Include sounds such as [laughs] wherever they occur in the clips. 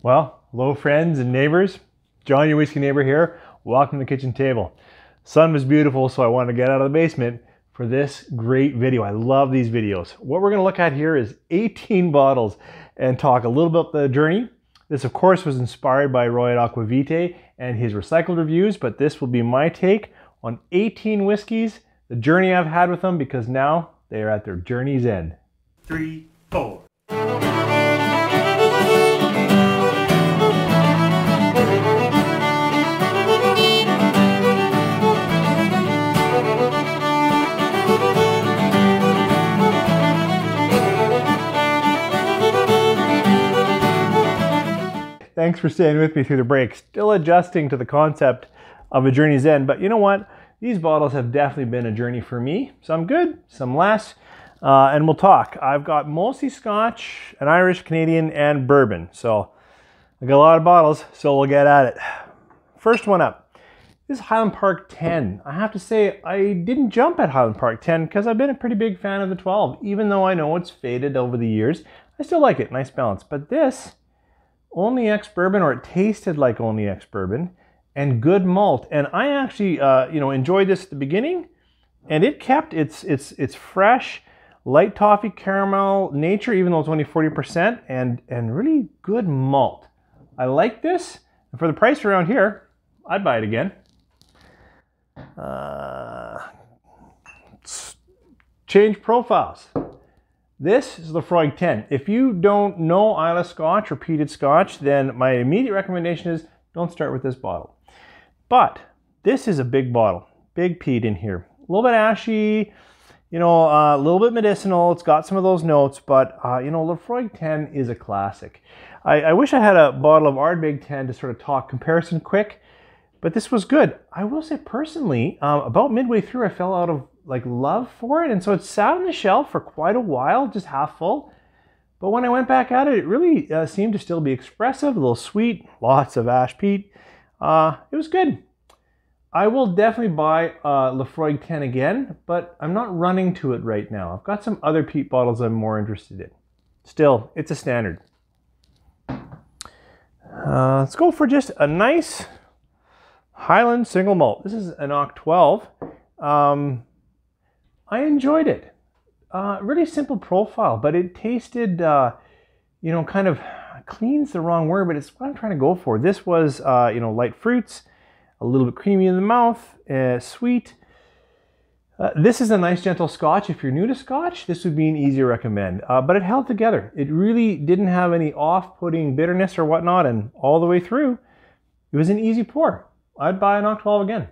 Well, hello friends and neighbors. John, your whiskey neighbor here. Welcome to the kitchen table. Sun was beautiful, so I wanted to get out of the basement for this great video. I love these videos. What we're gonna look at here is 18 [laughs] bottles and talk a little about the journey. This, of course, was inspired by Roy at Aqvavitae and his recycled reviews, but this will be my take on 18 whiskeys, the journey I've had with them, because now they are at their journey's end. Three, four. Thanks for staying with me through the break. Still adjusting to the concept of a journey's end, but you know what? These bottles have definitely been a journey for me. Some good, some less, uh, and we'll talk. I've got mostly Scotch, an Irish, Canadian, and bourbon. So I got a lot of bottles, so we'll get at it. First one up. This is Highland Park 10. I have to say, I didn't jump at Highland Park 10 because I've been a pretty big fan of the 12. Even though I know it's faded over the years, I still like it. Nice balance. But this, only X bourbon, or it tasted like only X bourbon, and good malt. And I actually, uh, you know, enjoyed this at the beginning, and it kept its its its fresh, light toffee caramel nature, even though it's only forty percent, and and really good malt. I like this, and for the price around here, I'd buy it again. Uh, change profiles. This is Laphroaig 10. If you don't know Islay Scotch or peated Scotch, then my immediate recommendation is don't start with this bottle. But this is a big bottle, big peat in here. A little bit ashy, you know, uh, a little bit medicinal. It's got some of those notes, but uh, you know, Laphroaig 10 is a classic. I, I, wish I had a bottle of Ardbeg 10 to sort of talk comparison quick, but this was good. I will say personally, um, about midway through, I fell out of like love for it. And so it sat on the shelf for quite a while, just half full. But when I went back at it, it really uh, seemed to still be expressive, a little sweet, lots of ash peat. Uh, it was good. I will definitely buy uh, Laphroaig 10 again, but I'm not running to it right now. I've got some other peat bottles I'm more interested in. Still, it's a standard. Uh, let's go for just a nice Highland single malt. This is anCnoc 12. Um, I enjoyed it. Uh, really simple profile, but it tasted, uh, you know, kind of clean's the wrong word, but it's what I'm trying to go for. This was, uh, you know, light fruits, a little bit creamy in the mouth, uh, sweet. Uh, this is a nice gentle scotch. If you're new to scotch, this would be an easy recommend. Uh, but it held together. It really didn't have any off-putting bitterness or whatnot, and all the way through, it was an easy pour. I'd buy anCnoc 12 again.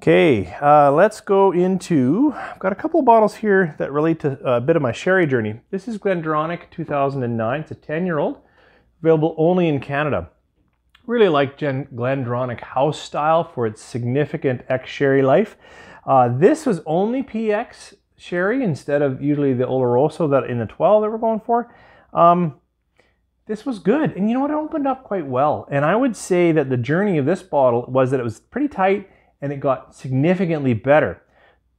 Okay, uh, let's go into, I've got a couple bottles here that relate to a bit of my sherry journey. This is GlenDronach 2009. It's a 10-year-old, available only in Canada. Really like Gen GlenDronach house style for its significant ex-sherry life. Uh, this was only PX sherry instead of usually the Oloroso that in the 12 that we're going for. Um, this was good. And you know what? It opened up quite well. And I would say that the journey of this bottle was that it was pretty tight and it got significantly better.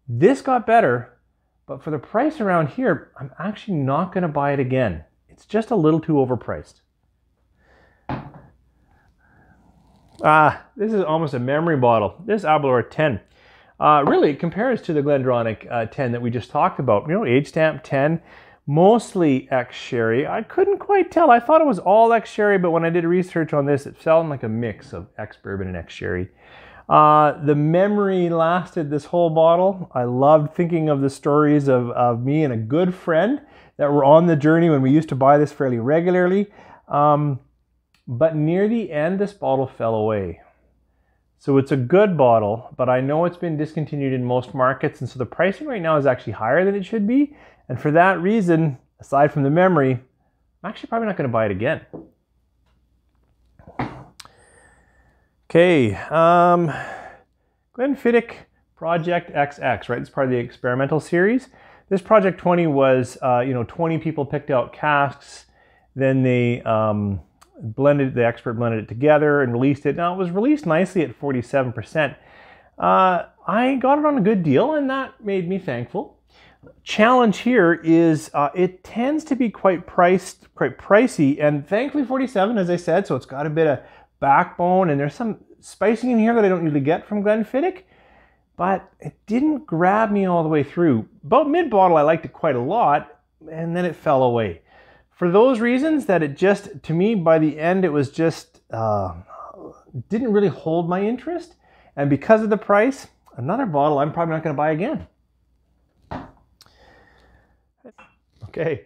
This got better, but for the price around here, I'm actually not going to buy it again. It's just a little too overpriced. Ah, this is almost a memory bottle. This Aberlour 10. Uh, really, it compares to the GlenDronach uh, 10 that we just talked about. You know, age stamp 10, mostly ex-sherry. I couldn't quite tell. I thought it was all ex-sherry, but when I did research on this, it felt like a mix of ex-bourbon and ex-sherry. Uh, the memory lasted this whole bottle. I loved thinking of the stories of, of me and a good friend that were on the journey when we used to buy this fairly regularly. Um, but near the end, this bottle fell away. So it's a good bottle, but I know it's been discontinued in most markets, and so the pricing right now is actually higher than it should be. And for that reason, aside from the memory, I'm actually probably not going to buy it again. Okay, um, Glenfiddich Project XX, right? It's part of the experimental series. This Project 20 was, uh, you know, 20 people picked out casks, then they um, blended, the expert blended it together and released it. Now it was released nicely at 47%. Uh, I got it on a good deal and that made me thankful. challenge here is uh, it tends to be quite priced, quite pricey, and thankfully 47, as I said, so it's got a bit of backbone, and there's some spicing in here that I don't usually get from Glenfiddich, but it didn't grab me all the way through. About mid bottle, I liked it quite a lot, and then it fell away. For those reasons, that it just to me by the end it was just uh, didn't really hold my interest, and because of the price, another bottle I'm probably not going to buy again. Okay.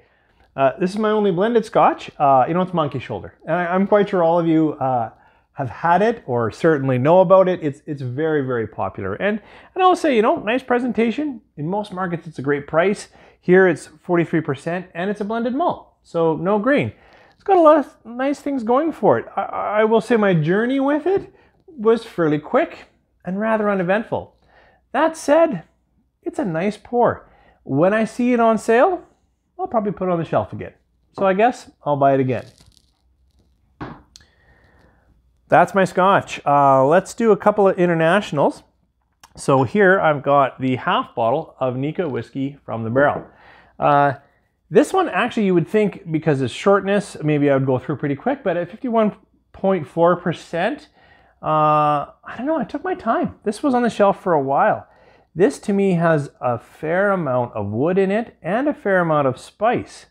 Uh, this is my only blended scotch. Uh, you know, it's Monkey Shoulder. And I, am quite sure all of you uh, have had it or certainly know about it. It's, it's very, very popular. And, and I'll say, you know, nice presentation. In most markets, it's a great price. Here it's 43% and it's a blended malt. So no grain. It's got a lot of nice things going for it. I, I will say my journey with it was fairly quick and rather uneventful. That said, it's a nice pour. When I see it on sale, I'll probably put it on the shelf again. So I guess I'll buy it again. That's my scotch. Uh, let's do a couple of internationals. So here I've got the half bottle of Nikka whiskey from the barrel. Uh, this one actually you would think because of shortness, maybe I would go through pretty quick, but at 51.4%, uh, I don't know, I took my time. This was on the shelf for a while. This to me has a fair amount of wood in it and a fair amount of spice.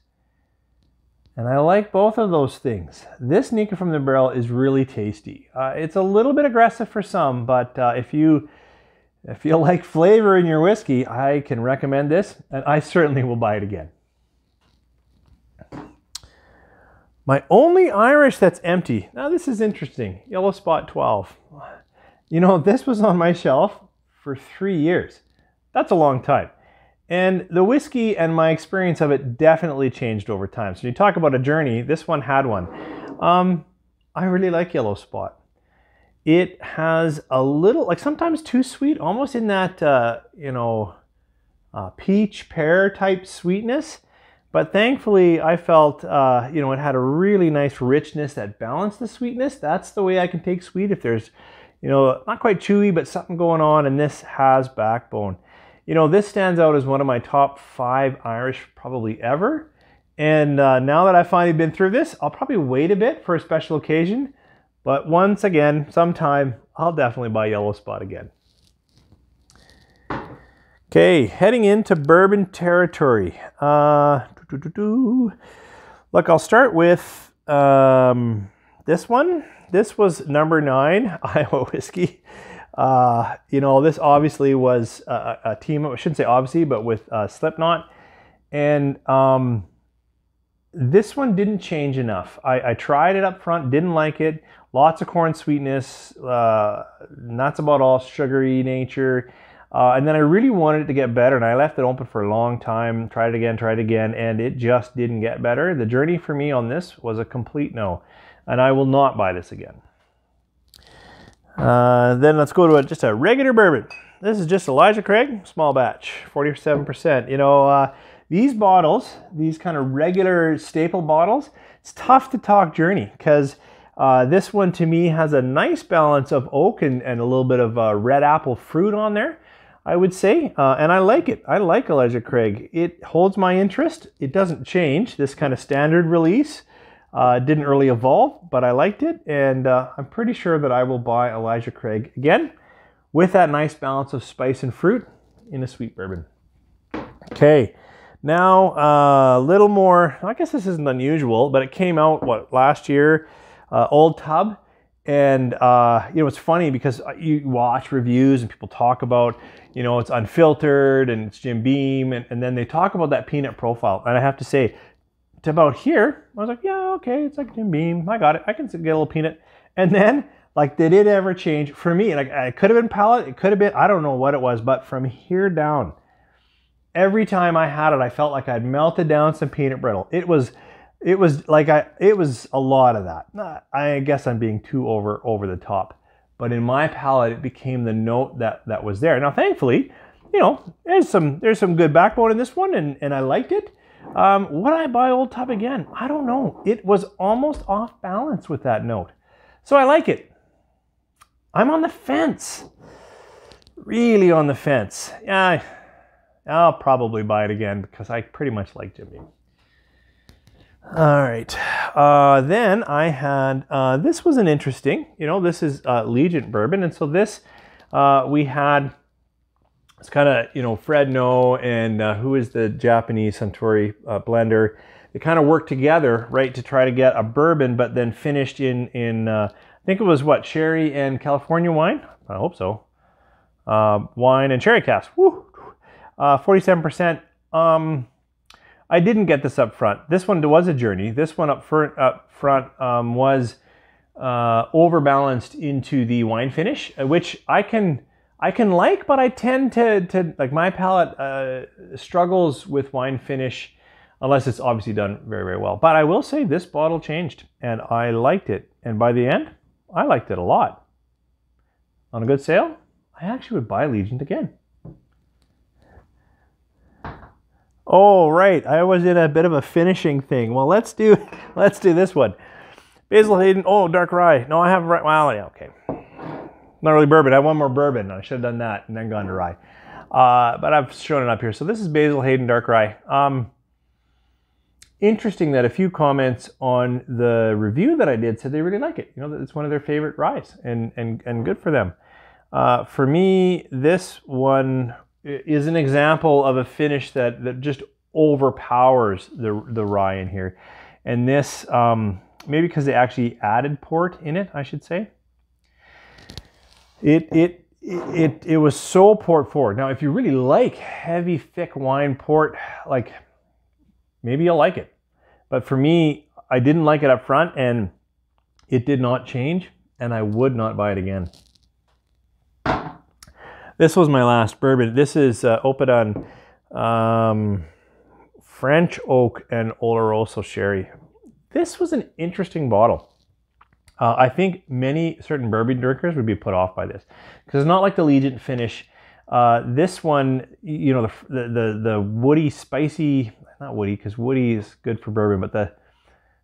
And I like both of those things. This Nikka from the barrel is really tasty. Uh, it's a little bit aggressive for some, but uh, if you if you [laughs] like flavor in your whiskey, I can recommend this, and I certainly will buy it again. My only Irish that's empty. Now this is interesting. Yellow Spot 12. You know, this was on my shelf for three years. That's a long time. And the whiskey and my experience of it definitely changed over time. So you talk about a journey, this one had one. Um, I really like Yellow Spot. It has a little, like sometimes too sweet, almost in that, uh, you know, uh, peach pear type sweetness. But thankfully, I felt, uh, you know, it had a really nice richness that balanced the sweetness. That's the way I can take sweet. If there's you know, not quite chewy, but something going on, and this has backbone. You know, this stands out as one of my top five Irish probably ever. And uh, now that I've finally been through this, I'll probably wait a bit for a special occasion. But once again, sometime, I'll definitely buy Yellow Spot again. Okay, heading into bourbon territory. Uh, Look, I'll start with um, this one this was number nine, [laughs] Iowa whiskey. Uh, you know, this obviously was a, a, team. I shouldn't say obviously, but with uh, Slipknot, and um, this one didn't change enough. I, I, tried it up front, didn't like it. Lots of corn sweetness, uh, that's about all sugary nature. Uh, and then I really wanted it to get better, and I left it open for a long time. Tried it again, tried it again, and it just didn't get better. The journey for me on this was a complete no and I will not buy this again. Uh, then let's go to a, just a regular bourbon. This is just Elijah Craig, small batch, 47%. You know, uh, these bottles, these kind of regular staple bottles, it's tough to talk journey because uh, this one to me has a nice balance of oak and, and a little bit of uh, red apple fruit on there, I would say. Uh, and I like it. I like Elijah Craig. It holds my interest. It doesn't change, this kind of standard release. Uh, didn't really evolve, but I liked it, and uh, I'm pretty sure that I will buy Elijah Craig again with that nice balance of spice and fruit in a sweet bourbon. Okay, now uh, a little more. I guess this isn't unusual, but it came out what last year, uh, Old Tub, and uh, you know it's funny because you watch reviews and people talk about you know it's unfiltered and it's Jim Beam, and, and then they talk about that peanut profile, and I have to say to about here, I was like, yeah, okay, it's like Jim Beam. I got it. I can get a little peanut. And then, like, did it ever change for me? Like, it could have been palate, it could have been, I don't know what it was, but from here down, every time I had it, I felt like I'd melted down some peanut brittle. It was, it was like I, it was a lot of that. I guess I'm being too over over the top, but in my palate, it became the note that that was there. Now, thankfully, you know, there's some there's some good backbone in this one, and and I liked it. Um, would I buy Old Tub again? I don't know. It was almost off balance with that note. So I like it. I'm on the fence. Really on the fence. Yeah, I'll probably buy it again because I pretty much like Jim Beam. All right. Uh, then I had uh, this was an interesting. You know, this is uh, Legent bourbon, and so this uh, we had. It's kind of you know Fred Noe and uh, who is the Japanese Suntory uh, blender. They kind of worked together, right, to try to get a bourbon, but then finished in in I think it was what sherry and California wine. I hope so. wine and cherry cask. Woo, forty-seven percent. Um, I didn't get this up front. This one was a journey. This one up front, up front um, was uh, overbalanced into the wine finish, uh, which I can I can like, but I tend to to like my palate uh, struggles with wine finish unless it's obviously done very very well. But I will say this bottle changed, and I liked it. And by the end, I liked it a lot. On a good sale, I actually would buy Legent again. Oh, right. I was in a bit of a finishing thing. Well, let's do [laughs] let's do this one. Basil Hayden. Oh, dark rye. No, I have rye. Well, yeah, okay. Not really bourbon. I one more bourbon. I should have done that and then gone to rye. Uh, but I've shown it up here. So this is Basil Hayden dark rye. Um, interesting that a few comments on the review that I did said they really like it. You know, that it's one of their favorite ryes, and and and good for them. Uh, for me, this one is an example of a finish that, that just overpowers the, the rye in here. And this, um, maybe because they actually added port in it, I should say. It, it, it, it was so port forward. Now, if you really like heavy, thick wine port, like maybe you'll like it. But for me, I didn't like it up front and it did not change and I would not buy it again. This was my last bourbon. This is uh, Oppidan um, French Oak and Oloroso Sherry. This was an interesting bottle. Uh, I think many certain bourbon drinkers would be put off by this because it's not like the Legent finish. Uh, this one, you know, the, the, the the woody, spicy, not woody because woody is good for bourbon, but the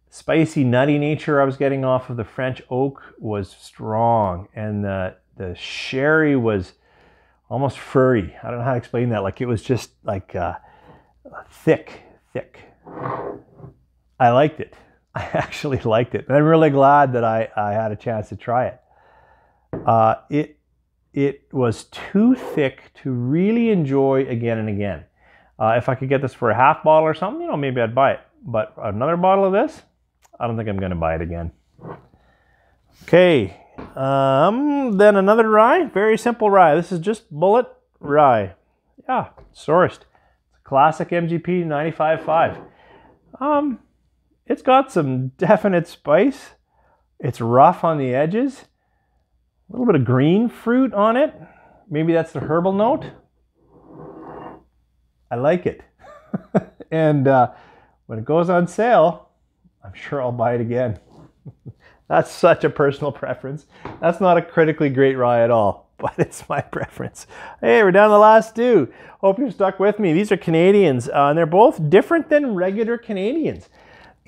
spicy, nutty nature I was getting off of the French oak was strong, and the the sherry was almost furry. I don't know how to explain that. Like it was just like uh, thick, thick. I liked it. I [laughs] actually liked it. And I'm really glad that I, I had a chance to try it. Uh, it it was too thick to really enjoy again and again. Uh, if I could get this for a half bottle or something, you know, maybe I'd buy it. But another bottle of this, I don't think I'm going to buy it again. Okay, um, then another rye, very simple rye. This is just Bulleit rye. Yeah, sourced. Classic MGP 95.5. Um, it's got some definite spice. It's rough on the edges. A little bit of green fruit on it. Maybe that's the herbal note. I like it. [laughs] and uh, when it goes on sale, I'm sure I'll buy it again. [laughs] That's such a personal preference. That's not a critically great rye at all, [laughs] but it's my preference. Hey, we're down to the last two. Hope you're stuck with me. These are Canadians, uh, and they're both different than regular Canadians.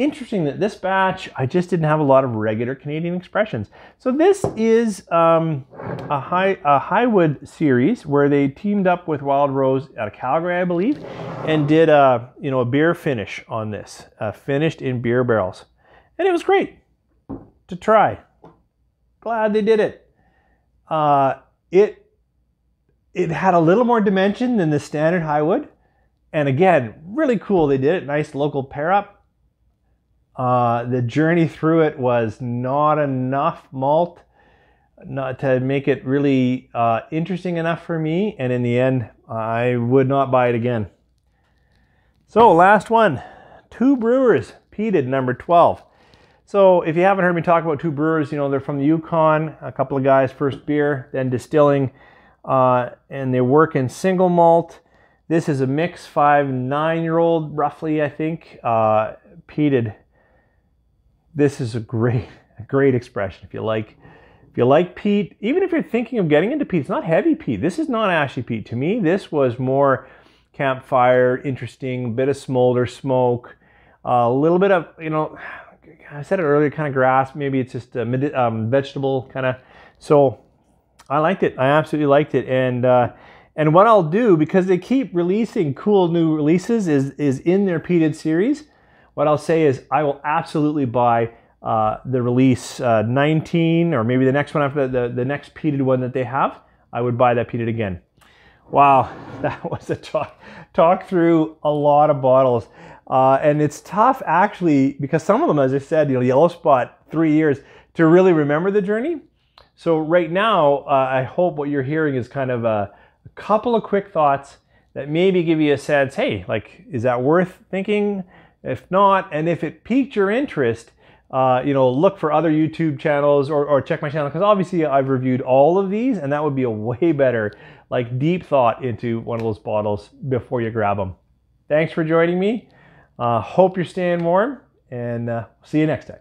Interesting that this batch, I just didn't have a lot of regular Canadian expressions. So this is um, a, high, a Highwood series where they teamed up with Wild Rose out of Calgary, I believe, and did a, you know, a beer finish on this, uh, finished in beer barrels. And it was great to try. Glad they did it. Uh, it it had a little more dimension than the standard Highwood, and again, really cool. They did it. Nice local pair up. Uh, the journey through it was not enough malt not to make it really uh, interesting enough for me, and in the end, I would not buy it again. So last one, two brewers, peated number 12. So if you haven't heard me talk about two brewers, you know, they're from the Yukon, a couple of guys, first beer, then distilling, uh, and they work in single malt. This is a mix five, nine year old, roughly, I think, uh, peated. This is a great, a [laughs] great expression. If you like, if you like peat, even if you're thinking of getting into peat, it's not heavy peat. This is not ashy peat. To me, this was more campfire, interesting, bit of smolder, smoke, a little bit of, you know, [sighs] I said it earlier, kind of grass. Maybe it's just a um, vegetable kind of. So I liked it. I absolutely liked it, and uh, And what I'll do, because they keep releasing cool new releases, is, is in their peated series. What I'll say is I will absolutely buy uh, the release uh, 19 or maybe the next one after the, the, the next peated one that they have. I would buy that peated again. Wow, [laughs] that was a talk, talk through a lot of bottles. Uh, and it's tough actually because some of them, as I said, you know, yellow spot, three years, to really remember the journey. So right now, uh, I hope what you're hearing is kind of a, a couple of quick thoughts that maybe give you a sense, hey, like, is that worth thinking? If not, and if it piqued your interest, uh, you know, look for other YouTube channels or, or check my channel because obviously I've reviewed all of these, and that would be a way [laughs] better, like, deep thought into one of those bottles before you grab them. Thanks for joining me. Uh, hope you're staying warm, and uh, see you next time.